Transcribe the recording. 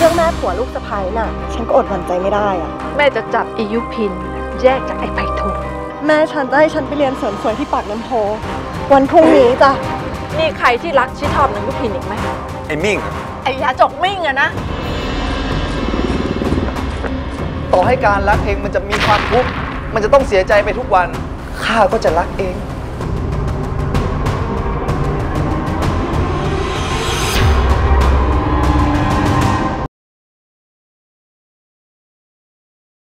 เรื่องแม่ผัวลูกสะพ้ายน่ะ ฉันก็อดหวั่นใจไม่ได้อะแม่จะจับอียุพิน แยกจากไอ้ไผ่ทุงแม่ฉันจะให้ฉันไปเรียนเสริมสวยที่ปากน้ำโพ วันพรุ่งนี้จ้ะมีใครที่รักชิดชอบนางยุพินอีกไหมไอ้มิ่ง ไอ้ยาจกมิ่งอะนะ ต่อให้การรักเองมันจะมีความทุกข์มันจะต้องเสียใจไปทุกวัน ข้าก็จะรักเอง